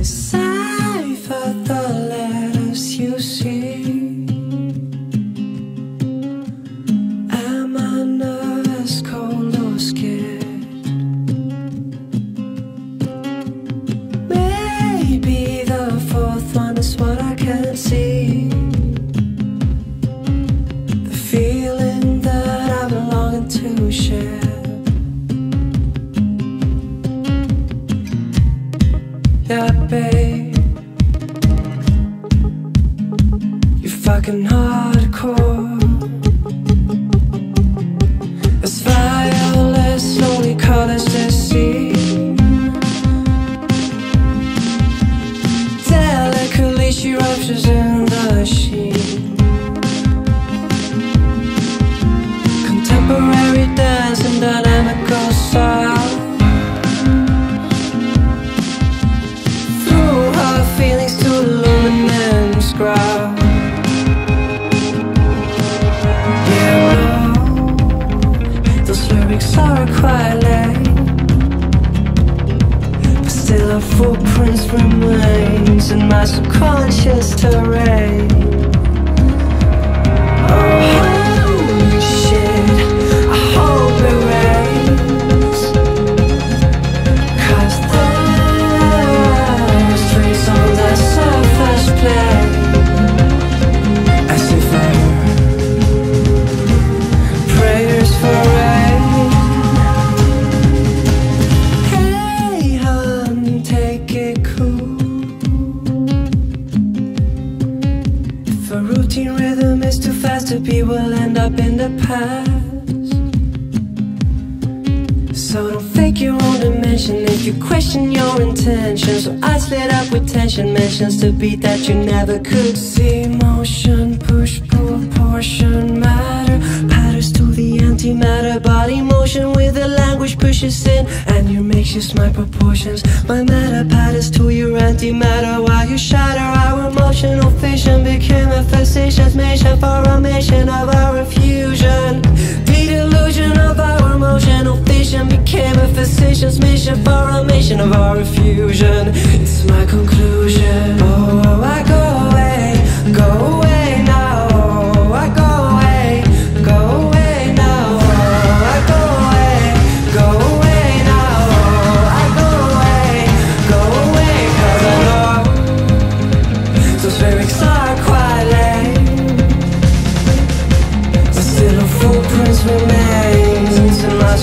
decipher the letters you see. Am I nervous, cold, or scared? Maybe the fourth one is what I can't see. The feeling that I belong to share. Yeah, babe. You're fucking hardcore. Still, her footprints remains in my subconscious terrain. Routine rhythm is too fast to be, we'll end up in the past so don't fake your own dimension if you question your intentions. So I slid up with tension, mentions to beat that you never could see. Motion, push, pull, portion, matter, patterns to the antimatter, body motion with the language pushes in, you makes just my proportions. My matter patterns to your antimatter while you shatter our emotional fission became a facetious formation of our fusion. The delusion of our emotional fission became a facetious mission formation of our fusion. lyrics are quite lame. The footprints remain. Into my